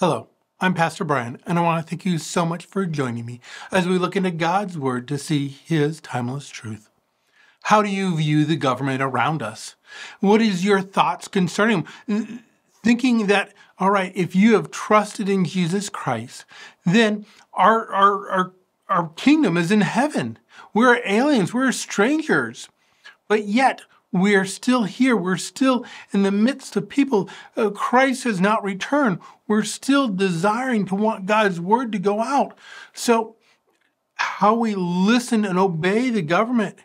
Hello, I'm Pastor Brian, and I want to thank you so much for joining me as we look into God's Word to see His timeless truth. How do you view the government around us? What is your thoughts concerning them? Thinking that, all right, if you have trusted in Jesus Christ, then our, our, our, our kingdom is in heaven. We're aliens, we're strangers. But yet, we are still here. We're still in the midst of people. Uh, Christ has not returned. We're still desiring to want God's word to go out. So, how we listen and obey the government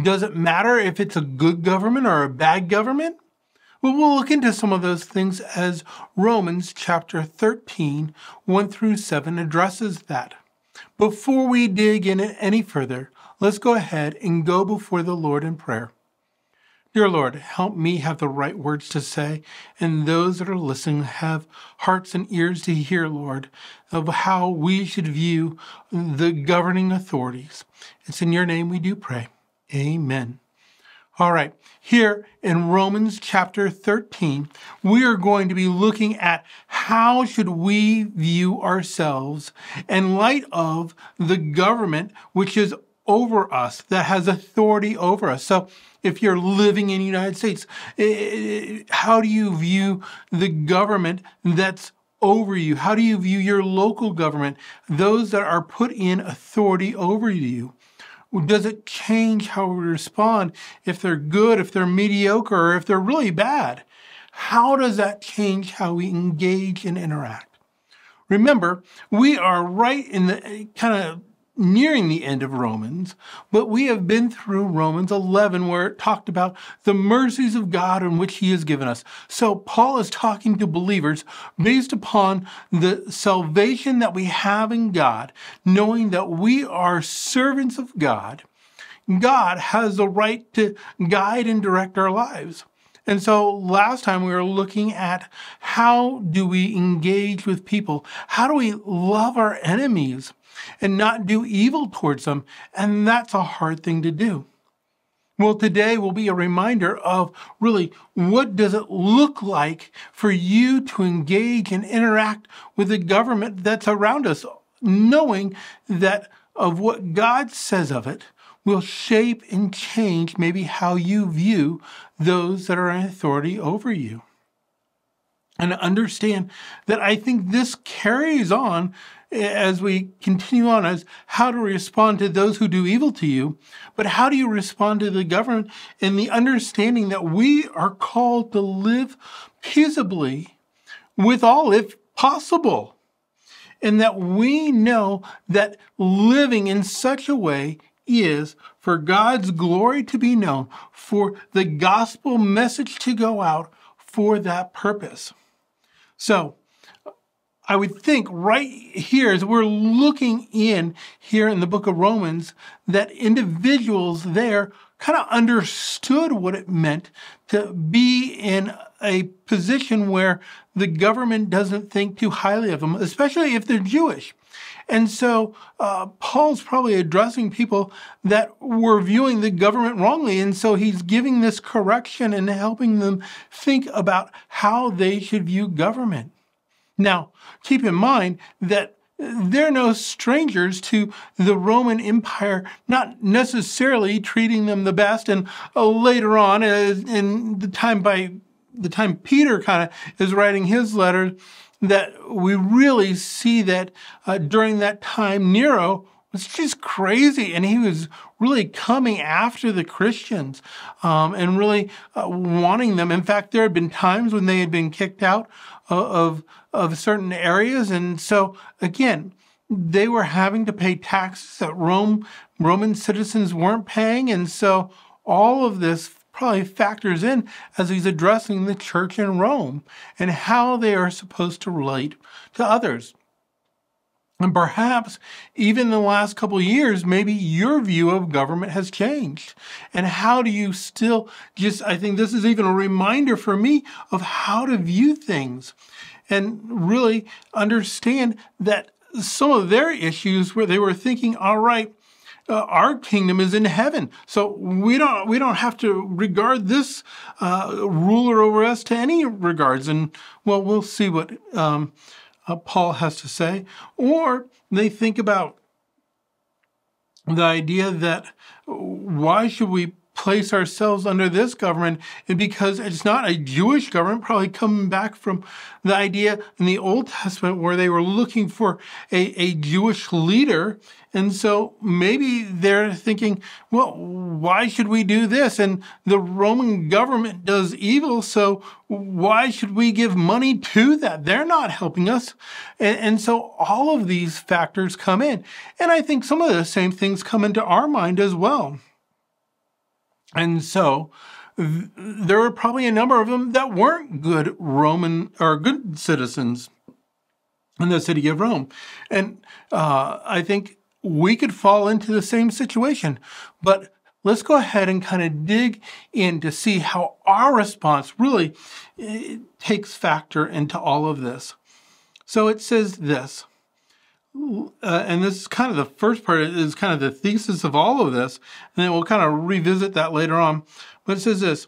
does it matter if it's a good government or a bad government? Well, we'll look into some of those things as Romans chapter 13, 1 through 7 addresses that. Before we dig in any further, let's go ahead and go before the Lord in prayer. Dear Lord, help me have the right words to say, and those that are listening have hearts and ears to hear, Lord, of how we should view the governing authorities. It's in your name we do pray. Amen. All right, here in Romans chapter 13, we are going to be looking at how should we view ourselves in light of the government which is over us, that has authority over us. So if you're living in the United States, how do you view the government that's over you? How do you view your local government, those that are put in authority over you? Does it change how we respond if they're good, if they're mediocre, or if they're really bad? How does that change how we engage and interact? Remember, we are right in the kind of nearing the end of Romans, but we have been through Romans 11 where it talked about the mercies of God in which he has given us. So Paul is talking to believers based upon the salvation that we have in God, knowing that we are servants of God. God has the right to guide and direct our lives. And so last time we were looking at how do we engage with people? How do we love our enemies? and not do evil towards them. And that's a hard thing to do. Well, today will be a reminder of really what does it look like for you to engage and interact with the government that's around us, knowing that of what God says of it will shape and change maybe how you view those that are in authority over you. And understand that I think this carries on eh, as we continue on as how to respond to those who do evil to you, but how do you respond to the government in the understanding that we are called to live peaceably with all, if possible, and that we know that living in such a way is for God's glory to be known, for the gospel message to go out for that purpose. So, I would think right here, as we're looking in here in the book of Romans, that individuals there kind of understood what it meant to be in a position where the government doesn't think too highly of them, especially if they're Jewish. And so uh, Paul's probably addressing people that were viewing the government wrongly. And so he's giving this correction and helping them think about how they should view government. Now, keep in mind that they're no strangers to the Roman Empire, not necessarily treating them the best. And uh, later on, uh, in the time by the time Peter kind of is writing his letter, that we really see that uh, during that time, Nero was just crazy, and he was really coming after the Christians um, and really uh, wanting them. In fact, there had been times when they had been kicked out of of certain areas, and so again, they were having to pay taxes that Rome Roman citizens weren't paying, and so all of this probably factors in as he's addressing the church in Rome and how they are supposed to relate to others. And perhaps even in the last couple years, maybe your view of government has changed. And how do you still just, I think this is even a reminder for me of how to view things and really understand that some of their issues where they were thinking, all right, uh, our kingdom is in heaven. So we don't we don't have to regard this uh, ruler over us to any regards. And well, we'll see what um, uh, Paul has to say. Or they think about the idea that why should we place ourselves under this government and because it's not a Jewish government, probably coming back from the idea in the Old Testament where they were looking for a, a Jewish leader. And so maybe they're thinking, well, why should we do this? And the Roman government does evil, so why should we give money to that? They're not helping us. And, and so all of these factors come in. And I think some of the same things come into our mind as well. And so th- there were probably a number of them that weren't good Roman or good citizens in the city of Rome. And uh, I think we could fall into the same situation. But let's go ahead and kind of dig in to see how our response really eh, takes factor into all of this. So it says this uh, and this is kind of the first part is kind of the thesis of all of this, and then we'll kind of revisit that later on. But it says this: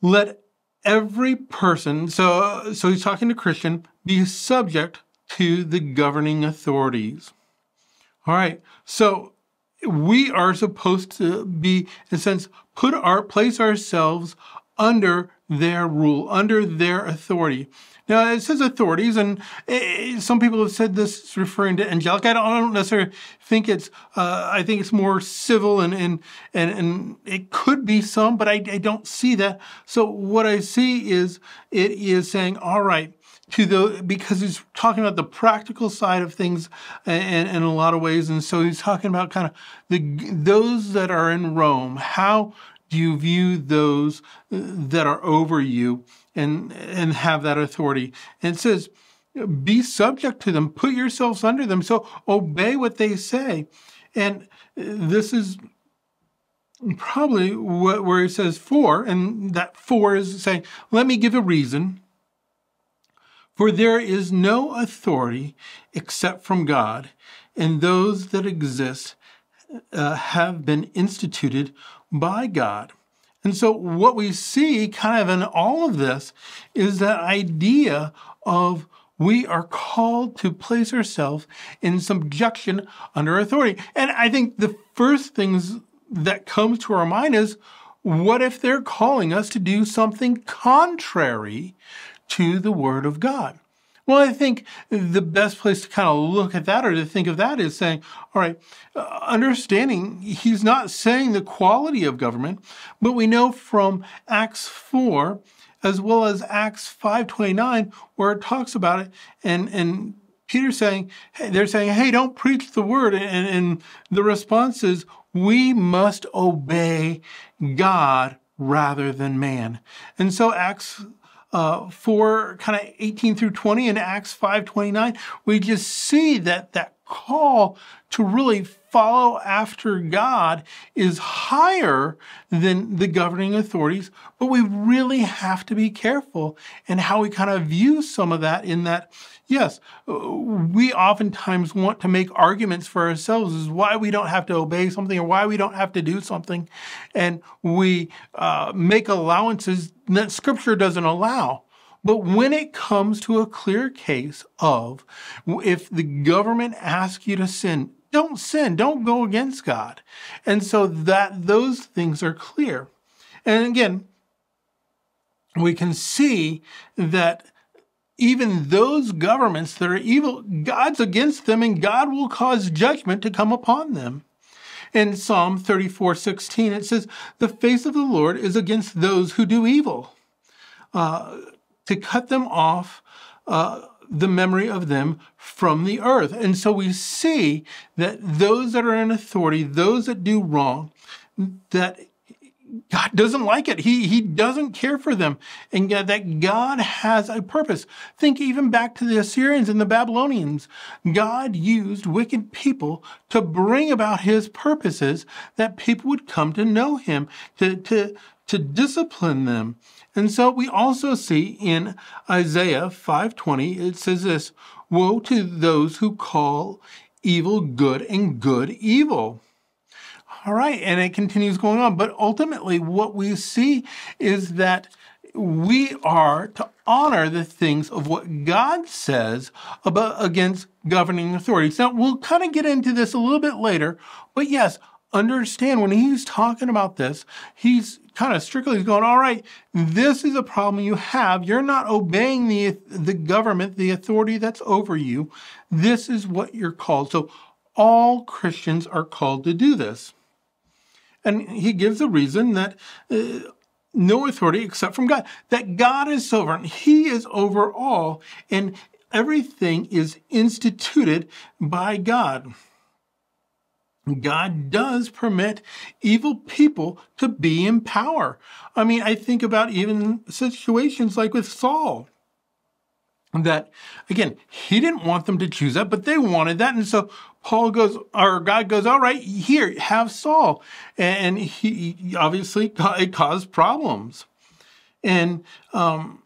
Let every person, so so he's talking to Christian, be subject to the governing authorities. All right, so we are supposed to be, in a sense, put our place ourselves under their rule, under their authority. Now, it says authorities, and eh, some people have said this is referring to angelic. I don't, I don't necessarily think it's, uh, I think it's more civil and, and, and, and it could be some, but I, I don't see that. So what I see is it is saying, all right, to the because he's talking about the practical side of things and in a lot of ways and so he's talking about kind of the those that are in Rome how you view those uh, that are over you and and have that authority? And it says, be subject to them, put yourselves under them, so obey what they say. And this is probably what, where it says for, and that for is saying, let me give a reason. For there is no authority except from God, and those that exist uh, have been instituted by God. And so, what we see kind of in all of this is that idea of we are called to place ourselves in subjection under authority. And I think the first things that comes to our mind is what if they're calling us to do something contrary to the Word of God? Well, I think the best place to kind of look at that or to think of that is saying, all right, uh, understanding he's not saying the quality of government, but we know from Acts 4 as well as Acts 5:29 where it talks about it and and Peter's saying, hey, they're saying, hey, don't preach the word. And, and the response is, we must obey God rather than man. And so Acts uh, 4 kind of 18 through 20 in Acts 5:29, we just see that that call to really follow after God is higher than the governing authorities, but we really have to be careful in how we kind of view some of that in that yes, we oftentimes want to make arguments for ourselves as why we don't have to obey something or why we don't have to do something. And we uh, make allowances that scripture doesn't allow. But when it comes to a clear case of if the government asks you to sin, don't sin, don't go against God. And so that those things are clear. And again, we can see that even those governments that are evil, God's against them and God will cause judgment to come upon them. In Psalm 34 16, it says, The face of the Lord is against those who do evil. Uh, to cut them off uh, the memory of them from the earth. And so we see that those that are in authority, those that do wrong, that God doesn't like it. He, he doesn't care for them. And that God has a purpose. Think even back to the Assyrians and the Babylonians. God used wicked people to bring about his purposes that people would come to know him, to, to, to discipline them. And so we also see in Isaiah 5:20 it says this, woe to those who call evil good and good evil. All right, and it continues going on. But ultimately, what we see is that we are to honor the things of what God says about against governing authorities. Now, we'll kind of get into this a little bit later, but yes, understand when he's talking about this, he's kind of strictly going, all right, this is a problem you have. You're not obeying the, the government, the authority that's over you. This is what you're called. So all Christians are called to do this. And he gives a reason that uh, no authority except from God, that God is sovereign. He is over all, and everything is instituted by God. God does permit evil people to be in power. I mean, I think about even situations like with Saul. That again, he didn't want them to choose that, but they wanted that. And so Paul goes, or God goes, all right, here, have Saul. And he obviously, it caused problems. And, um,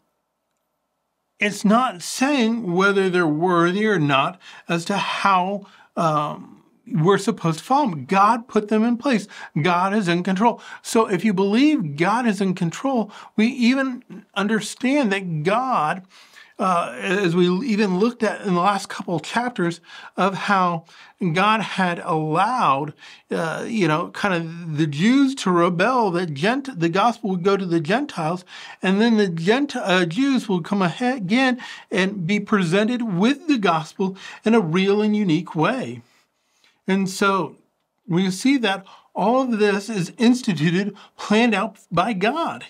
it's not saying whether they're worthy or not as to how, um, we're supposed to follow them. God put them in place. God is in control. So if you believe God is in control, we even understand that God, uh, as we even looked at in the last couple of chapters of how God had allowed, uh, you know, kind of the Jews to rebel, that Gent- the gospel would go to the Gentiles, and then the Gent- uh, Jews would come ahead again and be presented with the gospel in a real and unique way. And so we see that all of this is instituted, planned out by God.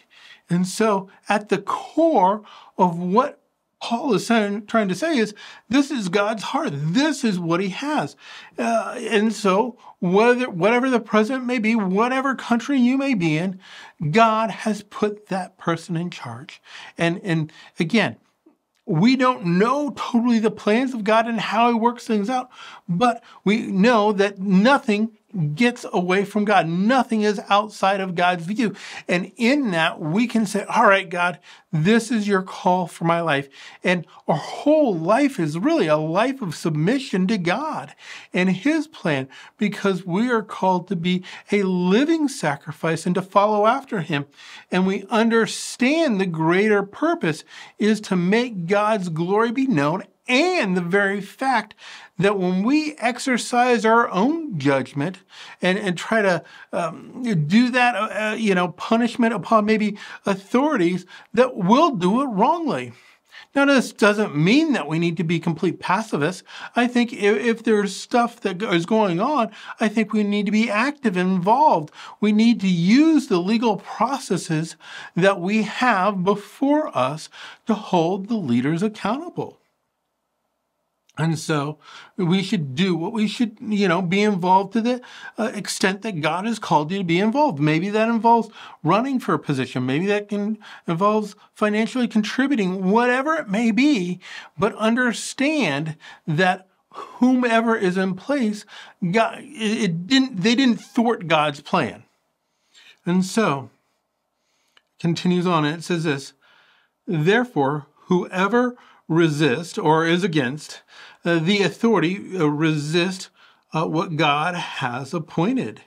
And so at the core of what Paul is saying, trying to say is this is God's heart. This is what he has. Uh, and so whether, whatever the president may be, whatever country you may be in, God has put that person in charge. And, and again, we don't know totally the plans of God and how He works things out, but we know that nothing gets away from God. Nothing is outside of God's view. And in that, we can say, all right, God, this is your call for my life. And our whole life is really a life of submission to God and His plan because we are called to be a living sacrifice and to follow after Him. And we understand the greater purpose is to make God's glory be known and the very fact that when we exercise our own judgment and, and try to um, do that, uh, uh, you know, punishment upon maybe authorities, that we'll do it wrongly. Now, this doesn't mean that we need to be complete pacifists. I think if, if, there's stuff that is going on, I think we need to be active and involved. We need to use the legal processes that we have before us to hold the leaders accountable. And so we should do what we should, you know, be involved to the uh, extent that God has called you to be involved. Maybe that involves running for a position. Maybe that can involves financially contributing, whatever it may be. But understand that whomever is in place, God, it didn't, they didn't thwart God's plan. And so, continues on, and it says this, therefore, whoever resists or is against uh, the authority uh, resist uh, what God has appointed.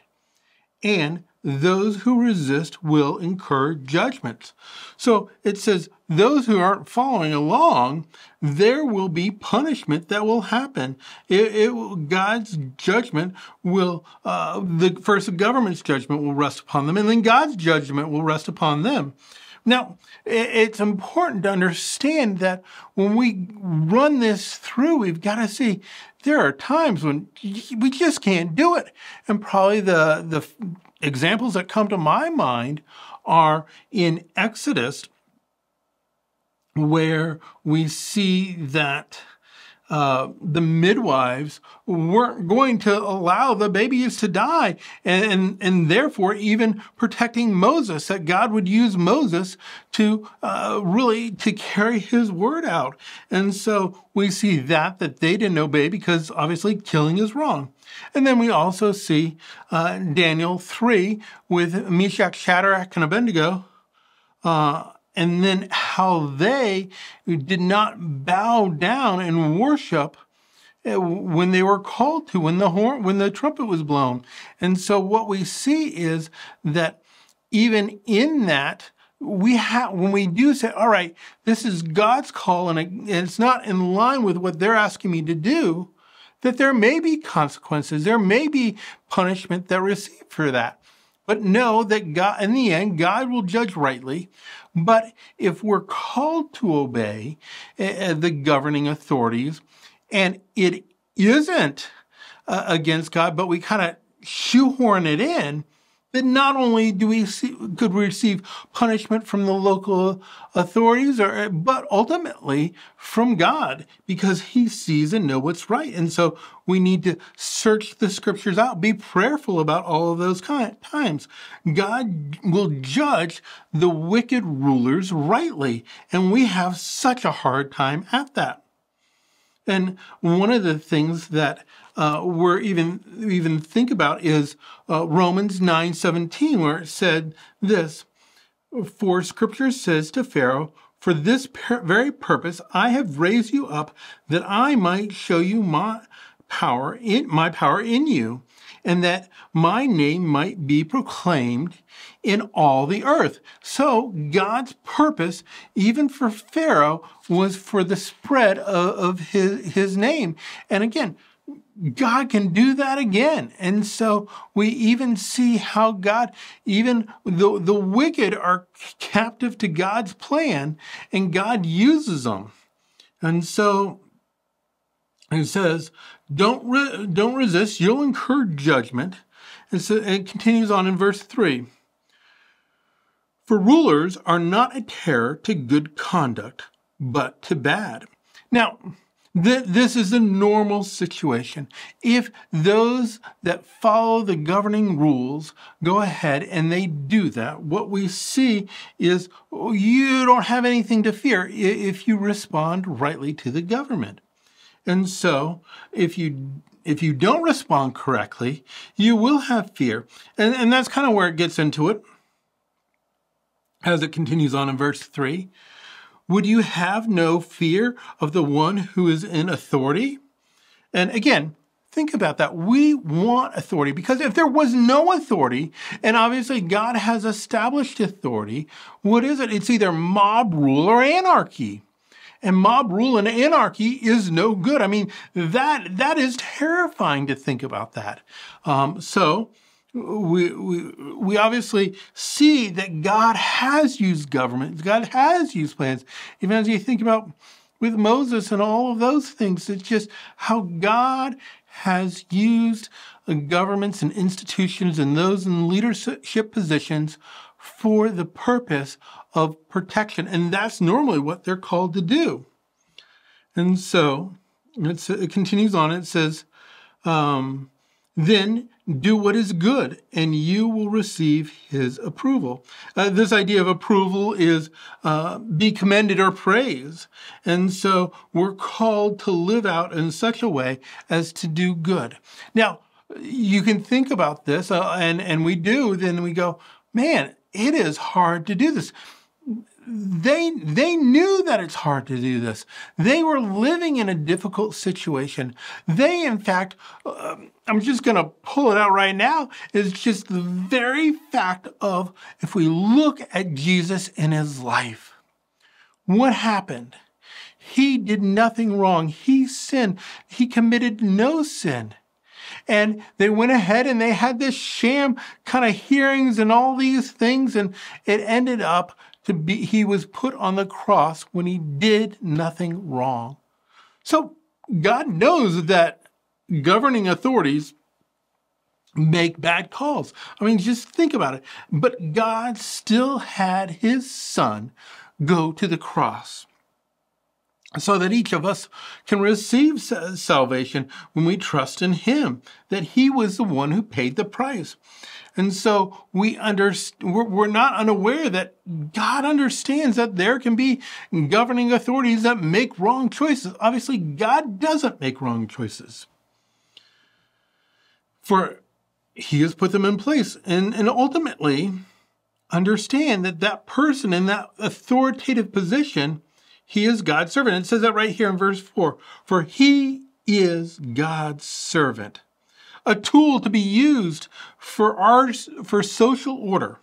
And those who resist will incur judgment. So it says, those who aren't following along, there will be punishment that will happen. It, it God's judgment will, uh, the first government's judgment will rest upon them, and then God's judgment will rest upon them. Now, it's important to understand that when we run this through, we've got to see there are times when we just can't do it. And probably the, the examples that come to my mind are in Exodus, where we see that uh, the midwives weren't going to allow the babies to die, and, and, and therefore even protecting Moses, that God would use Moses to uh, really to carry His word out. And so we see that that they didn't obey because obviously killing is wrong. And then we also see uh, Daniel three with Meshach, Shadrach, and Abednego. Uh, and then how they did not bow down and worship uh, when they were called to, when the horn, when the trumpet was blown. And so what we see is that even in that, we have when we do say, all right, this is God's call and it's not in line with what they're asking me to do, that there may be consequences, there may be punishment that receive for that. But know that God, in the end, God will judge rightly. But if we're called to obey uh, the governing authorities, and it isn't uh, against God, but we kind of shoehorn it in, that not only do we see, could we receive punishment from the local authorities, or, but ultimately from God, because He sees and knows what's right. And so we need to search the scriptures out, be prayerful about all of those times. God will judge the wicked rulers rightly, and we have such a hard time at that. And one of the things that uh, we're even even think about is uh, Romans nine seventeen, where it said this: "For Scripture says to Pharaoh." For this per- very purpose, I have raised you up that I might show you my power in my power in you, and that my name might be proclaimed in all the earth. So God's purpose, even for Pharaoh, was for the spread of, of his, his name. And again, God can do that again. And so we even see how God, even the, the wicked are captive to God's plan and God uses them. And so it says, don't, re- don't resist, you'll incur judgment. And so it continues on in verse 3. For rulers are not a terror to good conduct, but to bad. Now, th- this is a normal situation. If those that follow the governing rules go ahead and they do that, what we see is oh, you don't have anything to fear if you respond rightly to the government. And so, if you if you don't respond correctly, you will have fear. And, and that's kind of where it gets into it. As it continues on in verse 3 Would you have no fear of the one who is in authority? And again, think about that. We want authority because if there was no authority, and obviously God has established authority, what is it? It's either mob rule or anarchy. And mob rule and anarchy is no good. I mean, that that is terrifying to think about that. Um, so we, we, we obviously see that God has used government. God has used plans. Even as you think about with Moses and all of those things, it's just how God has used governments and institutions and those in leadership positions for the purpose of protection. And that's normally what they're called to do. And so it continues on. It says, um, then do what is good and you will receive his approval. Uh, this idea of approval is uh, be commended or praised. And so we're called to live out in such a way as to do good. Now, you can think about this, uh, and, and we do, then we go, man, it is hard to do this. They, they knew that it's hard to do this. They were living in a difficult situation. They, in fact, um, I'm just going to pull it out right now, is just the very fact of if we look at Jesus in his life, what happened? He did nothing wrong. He sinned. He committed no sin. And they went ahead and they had this sham kind of hearings and all these things. And it ended up to be, he was put on the cross when he did nothing wrong. So God knows that governing authorities make bad calls. I mean, just think about it. But God still had his son go to the cross so that each of us can receive salvation when we trust in him, that he was the one who paid the price. And so we understand, we're not unaware that God understands that there can be governing authorities that make wrong choices. Obviously, God doesn't make wrong choices. For he has put them in place. And, and ultimately, understand that that person in that authoritative position he is God's servant. It says that right here in verse 4. For he is God's servant, a tool to be used for our for social order,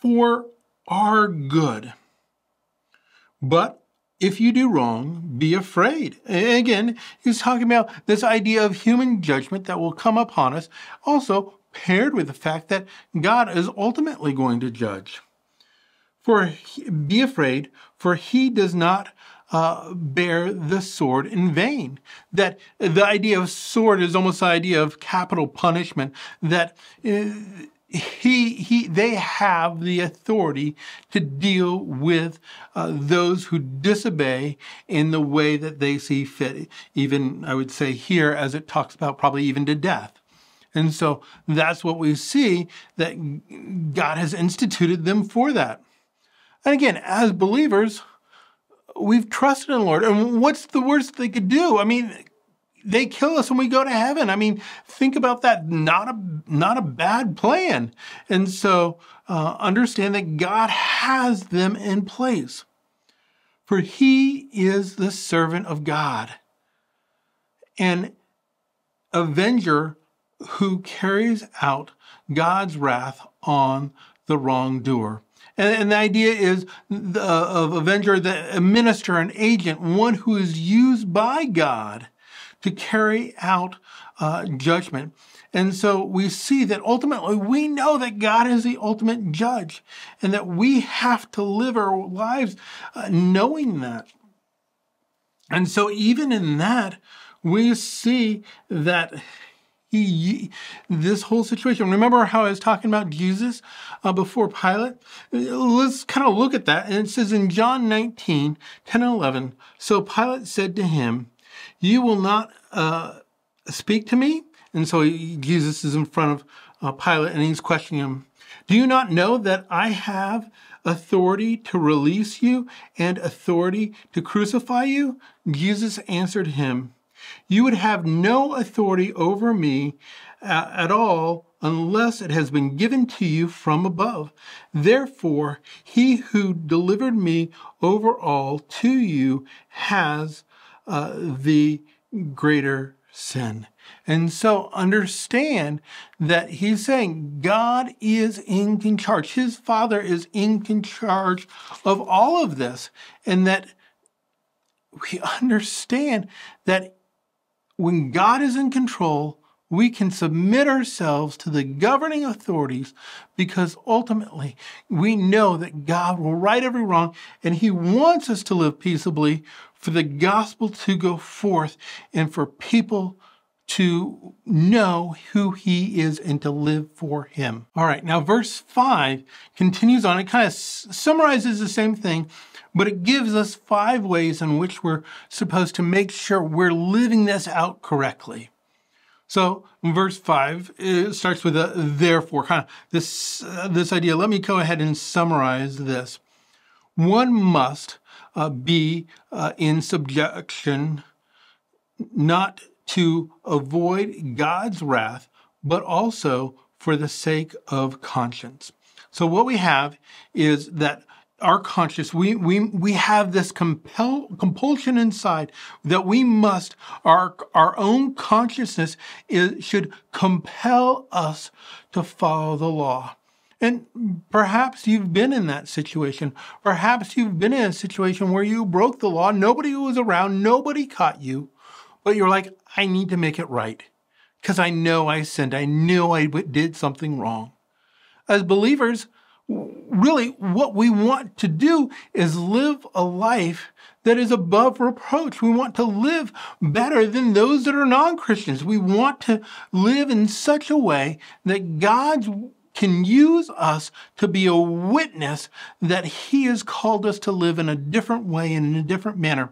for our good. But if you do wrong, be afraid. Again, he's talking about this idea of human judgment that will come upon us, also paired with the fact that God is ultimately going to judge. For be afraid, for he does not uh, bear the sword in vain. That the idea of sword is almost the idea of capital punishment. That uh, he, he, they have the authority to deal with uh, those who disobey in the way that they see fit. Even, I would say here, as it talks about probably even to death. And so that's what we see that God has instituted them for that. And again, as believers, we've trusted in the Lord. And what's the worst they could do? I mean, they kill us and we go to heaven. I mean, think about that. Not a not a bad plan. And so uh, understand that God has them in place. For he is the servant of God, an avenger who carries out God's wrath on the wrongdoer. And, and the idea is the, of avenger, the minister, an agent, one who is used by God to carry out uh, judgment. And so we see that ultimately we know that God is the ultimate judge and that we have to live our lives uh, knowing that. And so even in that, we see that he, this whole situation. Remember how I was talking about Jesus uh, before Pilate? Let's kind of look at that. And it says in John 19, 10 and 11, So Pilate said to him, You will not uh, speak to me? And so he, Jesus is in front of uh, Pilate and he's questioning him. Do you not know that I have authority to release you and authority to crucify you? Jesus answered him, you would have no authority over me uh, at all unless it has been given to you from above. Therefore, he who delivered me over all to you has uh, the greater sin. And so understand that he's saying God is in charge. His father is in charge of all of this. And that we understand that when God is in control, we can submit ourselves to the governing authorities because ultimately we know that God will right every wrong and He wants us to live peaceably for the gospel to go forth and for people to know who He is and to live for Him. All right, now verse 5 continues on. It kind of summarizes the same thing but it gives us five ways in which we're supposed to make sure we're living this out correctly. So, verse 5 it starts with a therefore, kind of this, uh, this idea. Let me go ahead and summarize this. One must uh, be uh, in subjection, not to avoid God's wrath, but also for the sake of conscience. So, what we have is that our conscience, we, we, we have this compel, compulsion inside that we must, our, our own consciousness is, should compel us to follow the law. And perhaps you've been in that situation. Perhaps you've been in a situation where you broke the law, nobody was around, nobody caught you, but you're like, I need to make it right because I know I sinned. I knew I did something wrong. As believers, really what we want to do is live a life that is above reproach. We want to live better than those that are non Christians. We want to live in such a way that God can use us to be a witness that He has called us to live in a different way and in a different manner.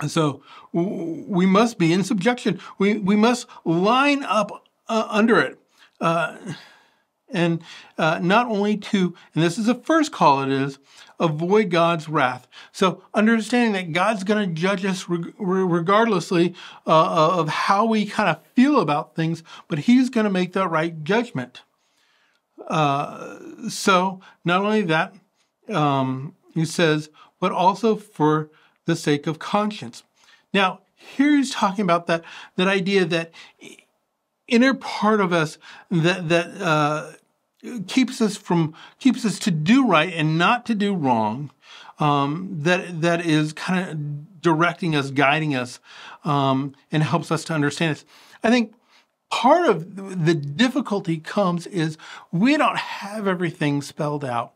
And so we must be in subjection. We, we must line up uh, under it. Uh, and uh, not only to, and this is the first call it is, avoid God's wrath. So understanding that God's going to judge us regardlessly uh, of how we kind of feel about things, but He's going to make the right judgment. Uh, so not only that, um, He says, but also for the sake of conscience. Now, here he's talking about that, that idea that inner part of us that, that uh, keeps us from, keeps us to do right and not to do wrong, um, that, that is kind of directing us, guiding us, um, and helps us to understand it. I think part of the difficulty comes is we don't have everything spelled out.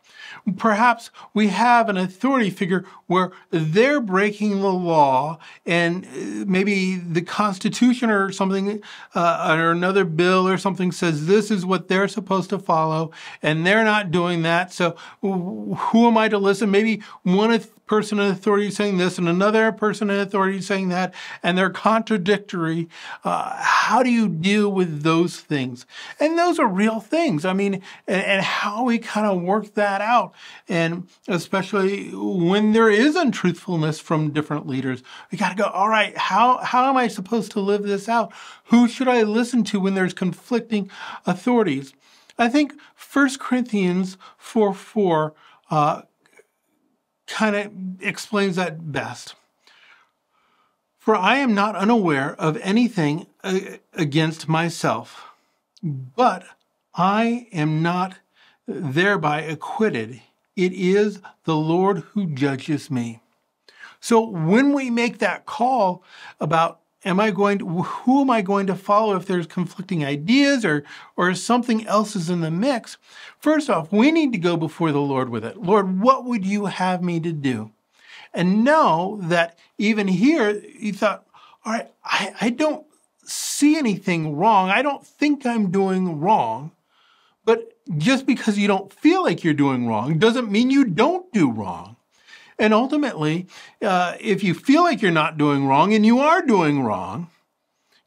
Perhaps we have an authority figure where they're breaking the law and uh, maybe the Constitution or something, uh, or another bill or something says this is what they're supposed to follow and they're not doing that. So who am I to listen? Maybe one person in authority saying this and another person in authority saying that, and they're contradictory. Uh, how do you deal with those things? And those are real things. I mean, and, and how we kind of work that out. And especially when there is untruthfulness from different leaders, we got to go, all right, how, how am I supposed to live this out? Who should I listen to when there's conflicting authorities? I think 1 Corinthians 4 4 uh, kind of explains that best. For I am not unaware of anything uh, against myself, but I am not thereby acquitted. It is the Lord who judges me. So when we make that call about am I going to, who am I going to follow if there's conflicting ideas or, or something else is in the mix? First off, we need to go before the Lord with it. Lord, what would you have me to do? And know that even here, you thought, all right, I, I don't see anything wrong. I don't think I'm doing wrong. But just because you don't feel like you're doing wrong doesn't mean you don't do wrong. And ultimately, uh, if you feel like you're not doing wrong and you are doing wrong,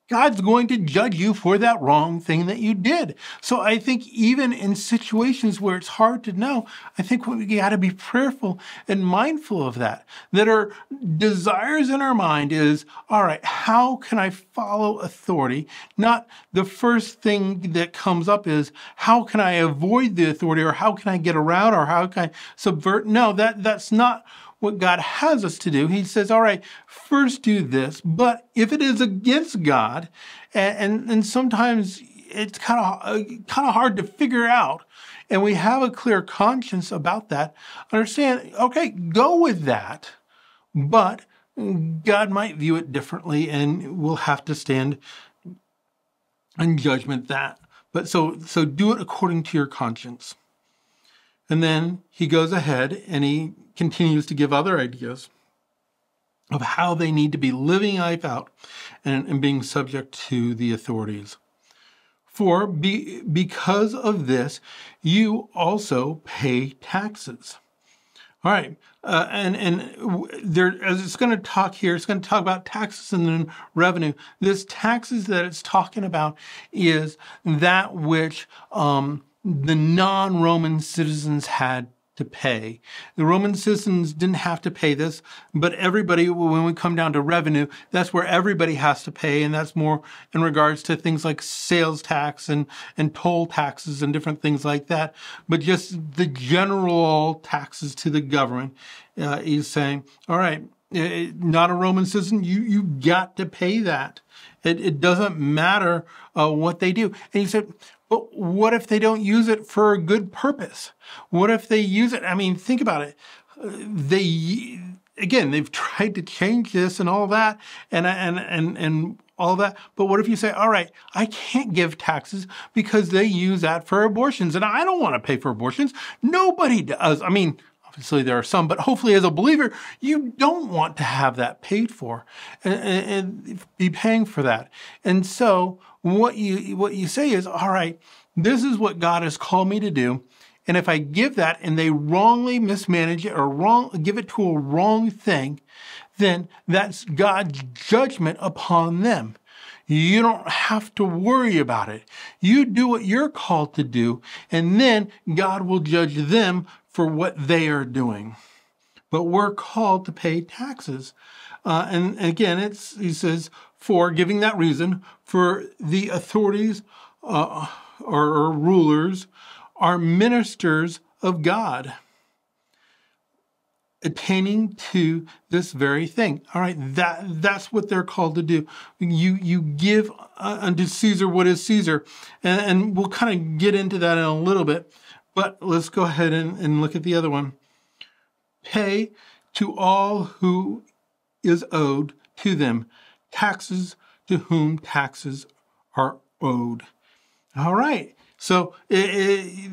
God's going to judge you for that wrong thing that you did. So I think even in situations where it's hard to know, I think we got to be prayerful and mindful of that. That our desires in our mind is, all right, how can I follow authority? Not the first thing that comes up is, how can I avoid the authority or how can I get around or how can I subvert? No, that, that's not what God has us to do. He says, all right, first do this, but if it is against God, and, and, and sometimes it's kind of kind of hard to figure out, and we have a clear conscience about that, understand, okay, go with that, but God might view it differently, and we'll have to stand in judgment that. But so so do it according to your conscience. And then he goes ahead and he continues to give other ideas of how they need to be living life out and, and being subject to the authorities. For be, because of this, you also pay taxes. All right, uh, and and there as it's going to talk here, it's going to talk about taxes and then revenue. This taxes that it's talking about is that which um, the non-Roman citizens had to pay. The Roman citizens didn't have to pay this, but everybody, when we come down to revenue, that's where everybody has to pay, and that's more in regards to things like sales tax and, and toll taxes and different things like that. But just the general taxes to the government, uh, he's saying, all right, not a Roman citizen, you, you got to pay that. It, it doesn't matter uh, what they do. And he said, but what if they don't use it for a good purpose? What if they use it? I mean, think about it. They again, they've tried to change this and all that, and and and and all that. But what if you say, all right, I can't give taxes because they use that for abortions, and I don't want to pay for abortions. Nobody does. I mean, obviously there are some, but hopefully as a believer, you don't want to have that paid for and, and, and be paying for that. And so what you what you say is, all right, this is what God has called me to do. And if I give that and they wrongly mismanage it or wrong give it to a wrong thing, then that's God's judgment upon them. You don't have to worry about it. You do what you're called to do, and then God will judge them for what they are doing. But we're called to pay taxes. Uh, and again, it's, he says, for giving that reason, for the authorities uh, or, or rulers are ministers of God. attaining to this very thing. All right, that that's what they're called to do. You you give unto Caesar what is Caesar, and, and we'll kind of get into that in a little bit. But let's go ahead and, and look at the other one. Pay to all who is owed to them taxes to whom taxes are owed. All right. So it, it,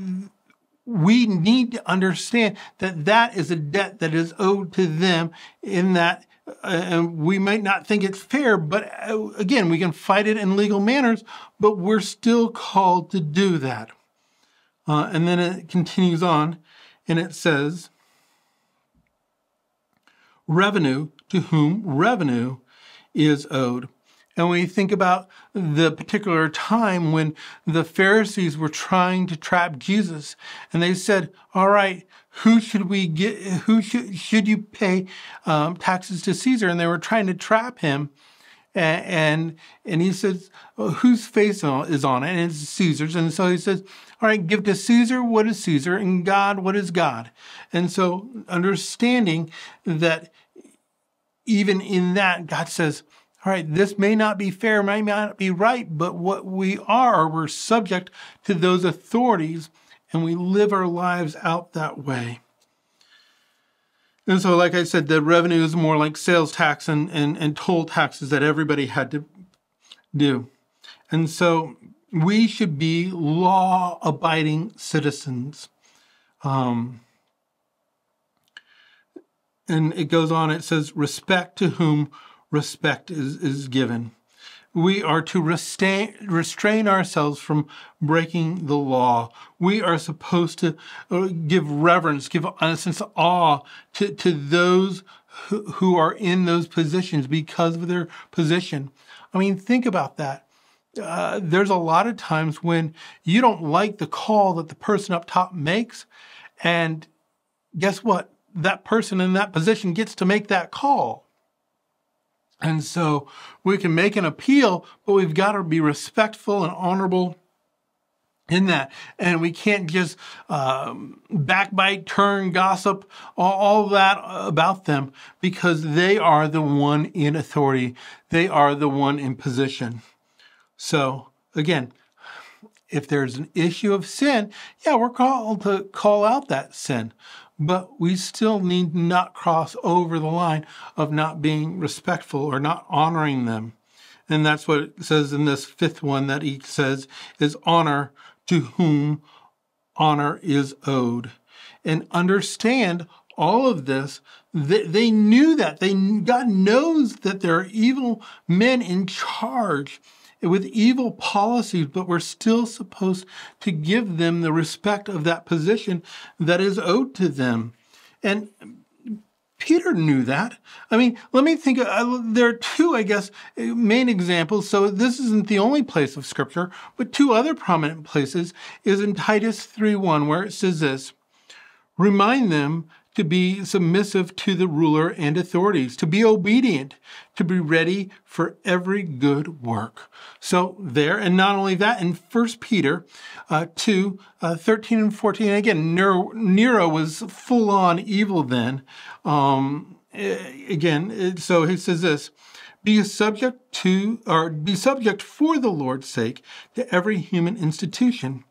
we need to understand that that is a debt that is owed to them in that uh, and we might not think it's fair, but uh, again, we can fight it in legal manners, but we're still called to do that. Uh, and then it continues on and it says, revenue to whom revenue is owed. And when you think about the particular time when the Pharisees were trying to trap Jesus, and they said, "All right, who should we get? Who should should you pay um, taxes to Caesar?" And they were trying to trap him, and and, and he says, well, "Whose face is on it?" And it's Caesar's. And so he says, "All right, give to Caesar what is Caesar, and God what is God." And so understanding that even in that, God says all right, this may not be fair, may not be right, but what we are, we're subject to those authorities and we live our lives out that way. And so, like I said, the revenue is more like sales tax and, and, and toll taxes that everybody had to do. And so we should be law abiding citizens. Um, and it goes on, it says, respect to whom respect is, is given. We are to restrain, restrain ourselves from breaking the law. We are supposed to uh, give reverence, give a sense of awe to, to those who, who are in those positions because of their position. I mean, think about that. Uh, there's a lot of times when you don't like the call that the person up top makes. And guess what? That person in that position gets to make that call. And so we can make an appeal, but we've got to be respectful and honorable in that. And we can't just um, backbite, turn, gossip, all, all that about them because they are the one in authority. They are the one in position. So again, if there's an issue of sin, yeah, we're called to call out that sin but we still need not cross over the line of not being respectful or not honoring them. And that's what it says in this fifth one that he says is honor to whom honor is owed. And understand all of this. They, they knew that. They God knows that there are evil men in charge with evil policies, but we're still supposed to give them the respect of that position that is owed to them. And Peter knew that. I mean, let me think. Uh, there are two, I guess, main examples. So this isn't the only place of scripture, but two other prominent places is in Titus 3:1, where it says this: "Remind them to be submissive to the ruler and authorities, to be obedient, to be ready for every good work. So there, and not only that, in 1 Peter uh, 2, uh, 13 and 14, again, Nero, Nero was full on evil then. Um, again, so he says this, be subject to, or be subject for the Lord's sake to every human institution,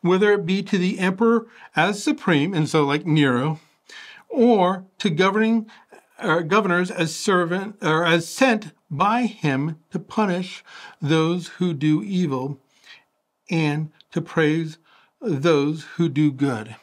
whether it be to the emperor as supreme, and so like Nero, or to governing uh, governors as servant or as sent by him to punish those who do evil and to praise those who do good.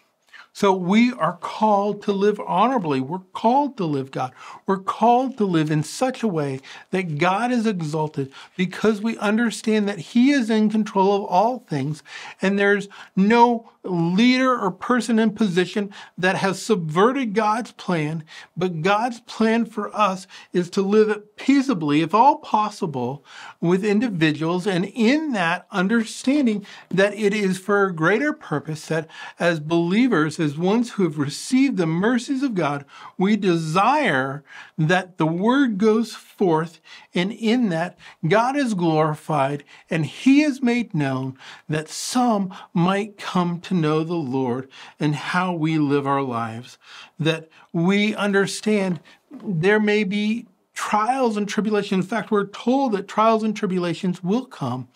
So we are called to live honorably. We're called to live God. We're called to live in such a way that God is exalted because we understand that He is in control of all things and there's no leader or person in position that has subverted God's plan. But God's plan for us is to live peaceably, if all possible, with individuals and in that understanding that it is for a greater purpose that as believers, as ones who have received the mercies of God, we desire that the word goes forth, and in that God is glorified and he is made known, that some might come to know the Lord and how we live our lives. That we understand there may be trials and tribulations. In fact, we're told that trials and tribulations will come.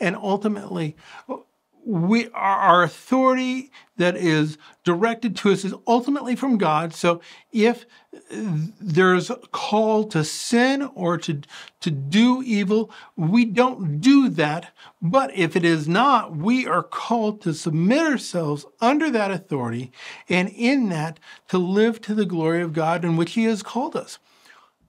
And ultimately, we our authority that is directed to us is ultimately from God. So if there's a call to sin or to to do evil, we don't do that. But if it is not, we are called to submit ourselves under that authority and in that to live to the glory of God in which He has called us.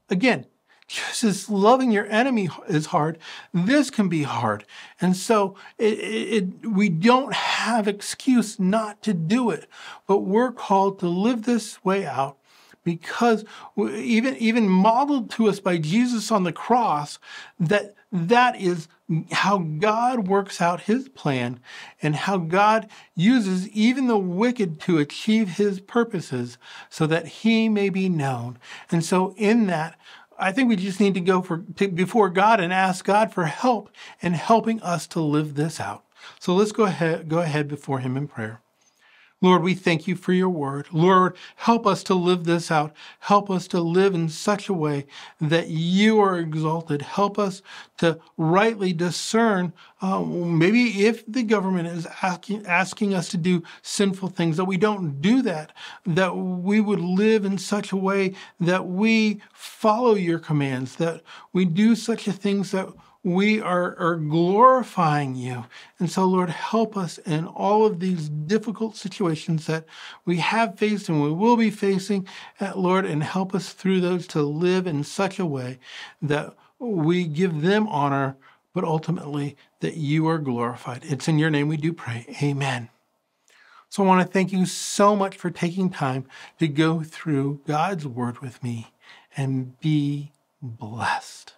Again, just as loving your enemy is hard, this can be hard. And so it, it, we don't have excuse not to do it, but we're called to live this way out because even, even modeled to us by Jesus on the cross, that that is how God works out his plan and how God uses even the wicked to achieve his purposes so that he may be known. And so in that, I think we just need to go for to, before God and ask God for help in helping us to live this out. So let's go ahead go ahead before him in prayer. Lord, we thank you for your word. Lord, help us to live this out. Help us to live in such a way that you are exalted. Help us to rightly discern um, maybe if the government is asking, asking us to do sinful things, that we don't do that, that we would live in such a way that we follow your commands, that we do such a things that we are, are glorifying you. And so, Lord, help us in all of these difficult situations that we have faced and we will be facing, uh, Lord, and help us through those to live in such a way that we give them honor, but ultimately that you are glorified. It's in your name we do pray. Amen. So I want to thank you so much for taking time to go through God's word with me and be blessed.